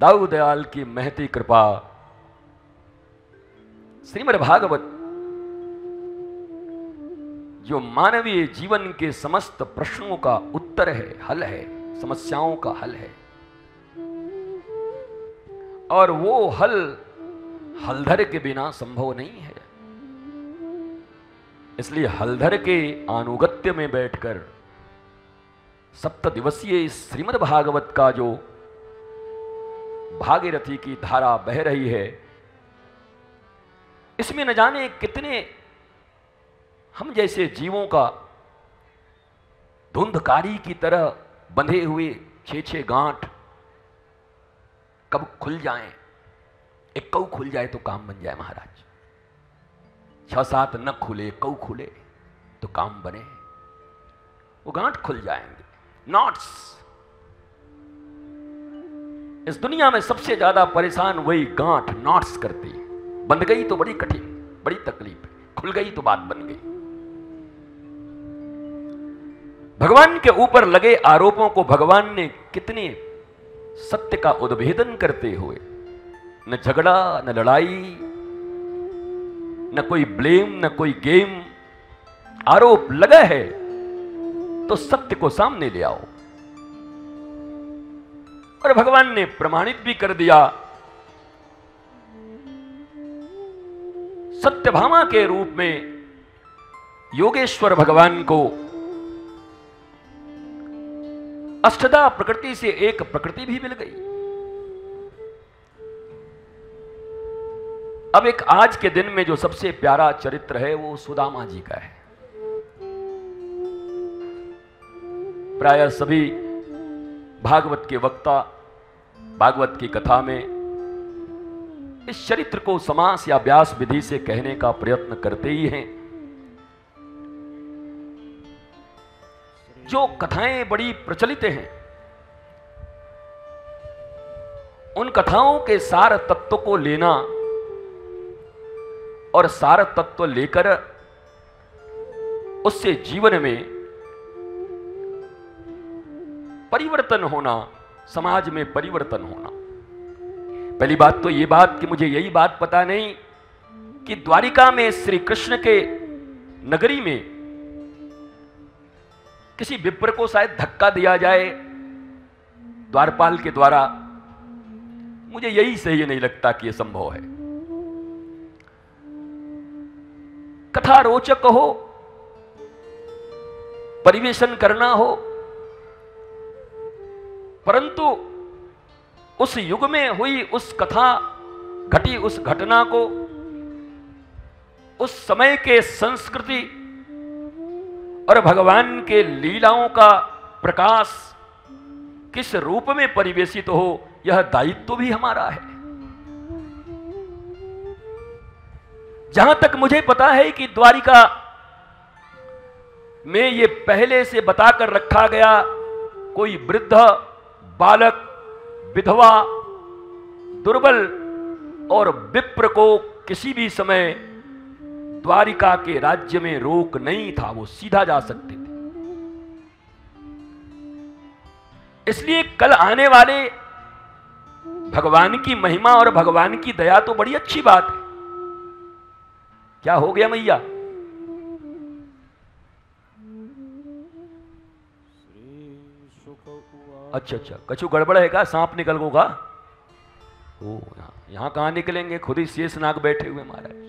दाऊ दयाल की महती कृपा। श्रीमद् भागवत, जो मानवीय जीवन के समस्त प्रश्नों का उत्तर है, हल है, समस्याओं का हल है। और वो हल हलधर के बिना संभव नहीं है। इसलिए हलधर के अनुगत्य में बैठकर सप्त दिवसीय श्रीमद् भागवत का जो भागीरथी की धारा बह रही है। इसमें न जाने कितने हम जैसे जीवों का धुंधकारी की तरह बंधे हुए छे छे गांठ कब खुल जाएँ, एक कऊ खुल जाए तो काम बन जाए महाराज। छह सात न खुले कऊ खुले तो काम बने। वो गांठ खुल जाएँगे। नॉट्स इस दुनिया में सबसे ज़्यादा परेशान वही गांठ नॉट्स करती है। बंध गई तो बड़ी कठिन, बड़ी तकलीफ़ खुल गई तो बात बन गई। भगवान के ऊपर लगे आरोपों को भगवान ने कितने सत्य का उद्भेदन करते हुए, न झगड़ा, न लड़ाई, न कोई ब्लेम, न कोई गेम, आरोप लगा है तो सत्य को सामने ले आओ। और भगवान ने प्रमाणित भी कर दिया। सत्यभामा के रूप में योगेश्वर भगवान को अष्टदा प्रकृति से एक प्रकृति भी मिल गई। अब एक आज के दिन में जो सबसे प्यारा चरित्र है, वो सुदामा जी का है। प्राय सभी भागवत के वक्ता भागवत की कथा में इस चरित्र को समास या व्यास विधि से कहने का प्रयत्न करते ही हैं। जो कथाएँ बड़ी प्रचलित हैं, उन कथाओं के सार तत्व को लेना और सार तत्व लेकर उससे जीवन में परिवर्तन होना समाज में परिवर्तन होना। पहली बात तो ये बात कि मुझे यही बात पता नहीं कि द्वारिका में श्री कृष्ण के नगरी में किसी विप्र को शायद धक्का दिया जाए, द्वारपाल के द्वारा। मुझे यही सही नहीं लगता कि यह संभव है। कथा रोचक हो, परिवेशन करना हो परंतु उस युग में हुई उस कथा, घटी उस घटना को, उस समय के संस्कृति और भगवान के लीलाओं का प्रकाश किस रूप में परिवेशित हो, यह दायित्व भी हमारा है। जहाँ तक मुझे पता है कि द्वारिका में ये पहले से बताकर रखा गया कोई वृद्ध बालक, विधवा, दुर्बल और विप्र को किसी भी समय द्वारिका के राज्य में रोक नहीं था, वो सीधा जा सकते थे। इसलिए कल आने वाले भगवान की महिमा और भगवान की दया तो बड़ी अच्छी बात है। क्या हो गया मैया? अच्छा अच्छा। कछु गड़बड़ है का सांप निकल होगा ओ, यहाँ यहाँ कहाँ निकलेंगे? खुद ही शेष नाग बैठे हुए महाराज।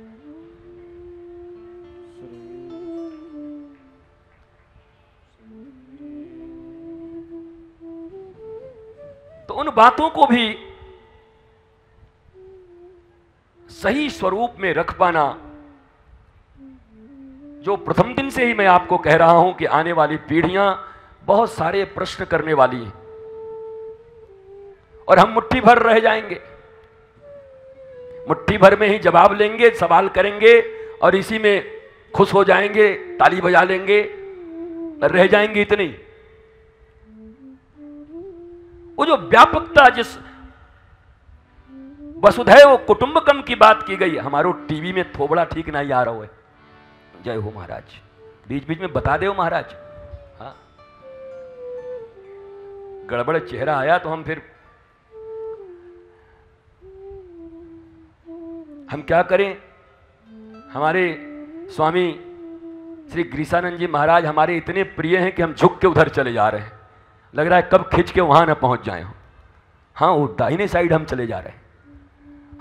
तो उन बातों को भी सही स्वरूप में रख पाना जो प्रथम दिन से ही मैं आपको कह रहा हूँ कि आने वाली पीढ़ियाँ बहुत सारे प्रश्न करने वाली हैं। और हम मुट्ठी भर रह जाएँगे। मुट्ठी भर में ही जवाब लेंगे, सवाल करेंगे और इसी में खुश हो जाएँगे, ताली बजा लेंगे। रह जाएँगे इतनी। वो जो व्यापकता जिस वसुधैव कुटुंबकम की बात की गई, हमारो टीवी में थोबड़ा ठीक नहीं आ रहा है। जय हो महाराज। बीच बीच में बता दे महाराज। गड़बड़ चेहरा आया तो हम फिर हम क्या करें? हमारे स्वामी श्री ग्रीसानंद जी महाराज हमारे इतने प्रिय हैं कि हम झुक के उधर चले जा रहे हैं। लग रहा है कब खिंच के वहाँ ना पहुँच जाए हाँ वो दाहिने साइड हम चले जा रहे हैं।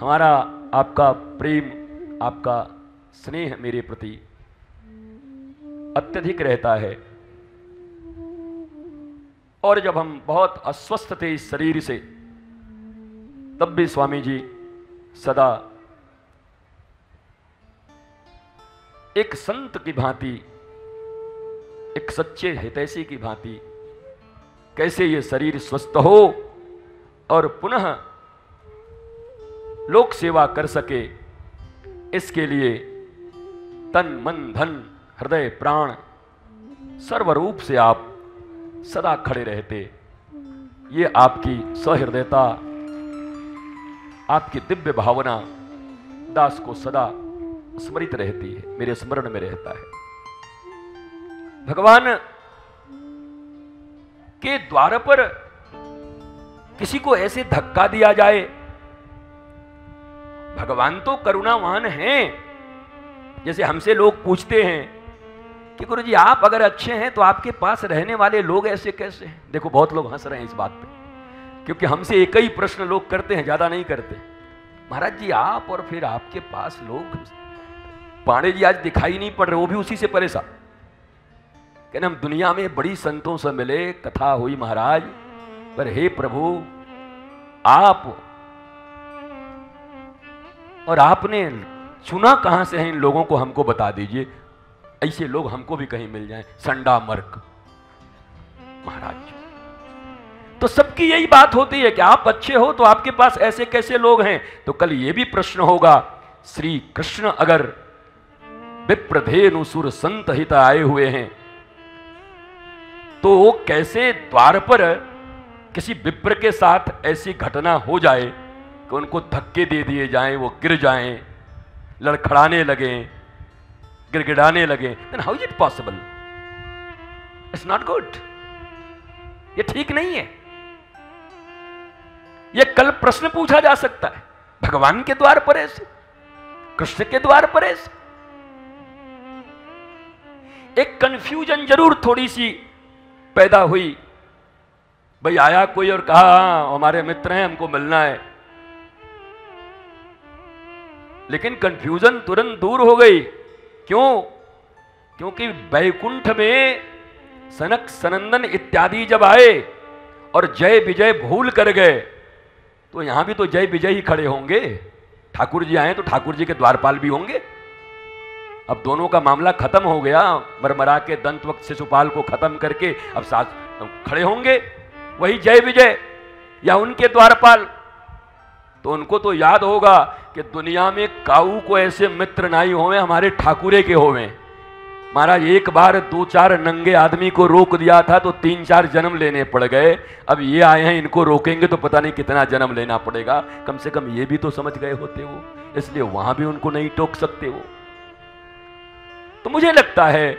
हमारा आपका प्रेम, आपका स्नेह मेरे प्रति अत्यधिक रहता है। और जब हम बहुत अस्वस्थ थे इस शरीर से, तब भी स्वामी जी सदा एक संत की भांति, एक सच्चे हितैषी की भांति, कैसे ये शरीर स्वस्थ हो और पुनः लोक सेवा कर सके, इसके लिए तन, मन, धन, हृदय, प्राण सर्वरूप से आप सदा खड़े रहते। ये आपकी सहृदयता, आपकी दिव्य भावना दास को सदा स्मरित रहती है, मेरे स्मरण में रहता है। भगवान के द्वार पर किसी को ऐसे धक्का दिया जाए, भगवान तो करुणावान हैं। जैसे हमसे लोग पूछते हैं कि गुरु जी आप अगर अच्छे हैं तो आपके पास रहने वाले लोग ऐसे कैसे हैं? देखो, बहुत लोग हंस रहे हैं इस बात पे, क्योंकि हमसे एक ही प्रश्न लोग करते हैं, ज़्यादा नहीं करते। महाराज जी, आप और फिर आपके पास लोग, पांडे जी आज दिखाई नहीं पड़ रहे, वो भी उसी से परेशान। कहने, हम दुनिया में बड़ी संतों से मिले, कथा हुई महाराज, पर हे प्रभु, आप और आपने चुना कहाँ से है? इन लोगों को हमको बता दीजिए। ऐसे लोग हमको भी कहीं मिल जाएँ। संडा मर्क। महाराज तो सबकी यही बात होती है कि आप अच्छे हो तो आपके पास ऐसे कैसे लोग हैं? तो कल ये भी प्रश्न होगा, श्री कृष्ण अगर विप्रधेनुसुर संत हित आए हुए हैं तो वो कैसे द्वार पर किसी विप्र के साथ ऐसी घटना हो जाए कि उनको धक्के दे दिए जाएँ, वो गिर जाएँ, लड़खड़ाने लगे गिड़गिड़ाने लगे then how is it possible it's not good ये ठीक नहीं है. ये कल प्रश्न पूछा जा सकता है। भगवान के द्वार पर ऐसे कृष्ण के द्वार पर ऐसे। एक कंफ्यूजन ज़रूर थोड़ी सी पैदा हुई। भाई आया कोई और कहा हाँ, हमारे मित्र हैं हमको मिलना है। लेकिन कंफ्यूजन तुरंत दूर हो गई। क्यों? क्योंकि वैकुंठ में सनक, सनंदन इत्यादि जब आए और जय विजय भूल कर गए तो यहाँ भी तो जय विजय ही खड़े होंगे। ठाकुर जी आए तो ठाकुर जी के द्वारपाल भी होंगे। अब दोनों का मामला खत्म हो गया, मरमरा के दंत वक्त शिशुपाल को खत्म करके अब साथ खड़े होंगे, वही जय विजय या उनके द्वारपाल। तो उनको तो याद होगा कि दुनिया में काऊ को ऐसे मित्र नहीं होवे, हमारे ठाकुरे के होवे। महाराज, एक बार दो चार नंगे आदमी को रोक दिया था तो तीन चार जन्म लेने पड़ गए। अब ये आए हैं, इनको रोकेंगे तो पता नहीं कितना जन्म लेना पड़ेगा। कम से कम ये भी तो समझ गए होते वो इसलिए वहाँ भी उनको नहीं टोक सकते वो तो मुझे लगता है,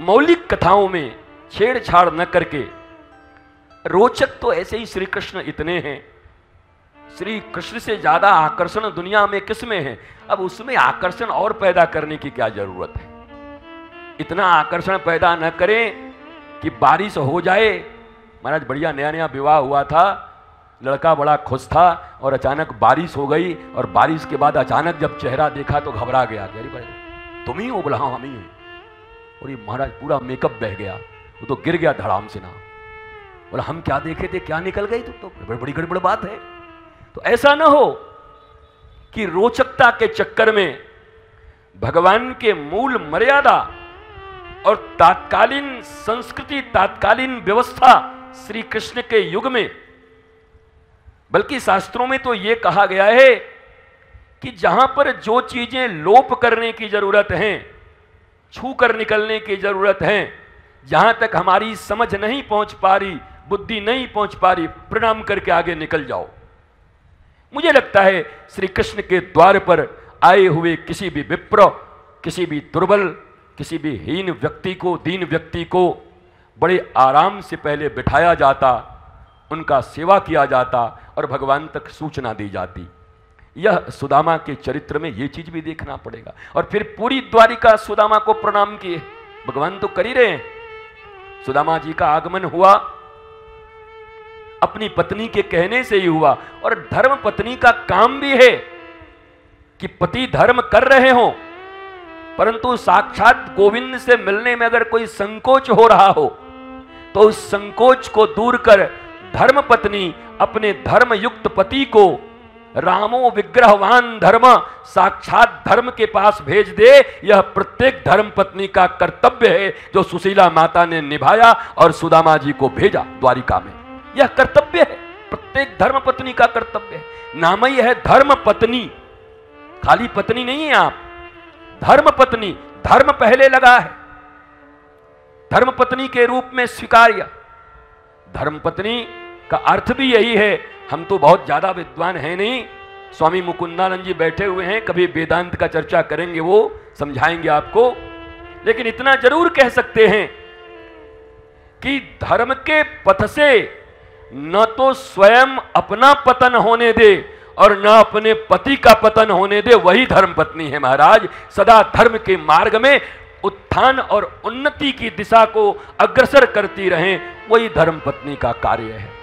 मौलिक कथाओं में छेड़छाड़ न करके रोचक तो ऐसे ही श्री कृष्ण इतने हैं। श्री कृष्ण से ज़्यादा आकर्षण दुनिया में किसमें है? अब उसमें आकर्षण और पैदा करने की क्या ज़रूरत है? इतना आकर्षण पैदा न करें कि बारिश हो जाए। महाराज बढ़िया नया नया विवाह हुआ था। लड़का बड़ा खुश था और अचानक बारिश हो गई और बारिश के बाद अचानक जब चेहरा देखा तो घबरा गया। तुम ही हो बोला हम ही हैं। और ये महाराज पूरा मेकअप बह गया। वो तो गिर गया धड़ाम से ना। बोला हम क्या देखे थे? क्या निकल गई? तो, तो बड़ी गड़बड़ बात है। तो ऐसा ना हो कि रोचकता के चक्कर में भगवान के मूल मर्यादा और तात्कालीन संस्कृति, तात्कालीन व्यवस्था श्री कृष्ण के युग में। बल्कि शास्त्रों में तो यह कहा गया है कि जहाँ पर जो चीज़ें लोप करने की ज़रूरत है छू कर निकलने की ज़रूरत है, जहाँ तक हमारी समझ नहीं पहुँच पा रही, बुद्धि नहीं पहुँच पा रही, प्रणाम करके आगे निकल जाओ। मुझे लगता है श्री कृष्ण के द्वार पर आए हुए किसी भी विप्र, किसी भी दुर्बल, किसी भी हीन व्यक्ति को, दीन व्यक्ति को बड़े आराम से पहले बिठाया जाता, उनका सेवा किया जाता और भगवान तक सूचना दी जाती। यह सुदामा के चरित्र में यह चीज़ भी देखना पड़ेगा। और फिर पूरी द्वारिका सुदामा को प्रणाम किए। भगवान तो कर ही रहे सुदामा जी का आगमन हुआ। अपनी पत्नी के कहने से ही हुआ। और धर्म पत्नी का काम भी है कि पति धर्म कर रहे हो। परंतु साक्षात गोविंद से मिलने में अगर कोई संकोच हो रहा हो तो उस संकोच को दूर कर धर्म पत्नी अपने धर्म युक्त पति को रामो विग्रहवान धर्म साक्षात धर्म के पास भेज दे। यह प्रत्येक धर्म पत्नी का कर्तव्य है, जो सुशीला माता ने निभाया और सुदामा जी को भेजा द्वारिका में। यह कर्तव्य है। प्रत्येक धर्म पत्नी का कर्तव्य है। नाम ही है धर्म पत्नी खाली पत्नी नहीं है आप। धर्म पत्नी धर्म पहले लगा है। धर्म पत्नी के रूप में स्वीकार्य धर्म पत्नी का अर्थ भी यही है, हम तो बहुत ज़्यादा विद्वान हैं नहीं। स्वामी मुकुंदानंद जी बैठे हुए हैं, कभी वेदांत का चर्चा करेंगे वो, समझाएँगे आपको। लेकिन इतना ज़रूर कह सकते हैं कि धर्म के पथ से न तो स्वयं अपना पतन होने दे और न अपने पति का पतन होने दे, वही धर्म पत्नी है महाराज। सदा धर्म के मार्ग में उत्थान और उन्नति की दिशा को अग्रसर करती रहे, वही धर्म पत्नी का कार्य है।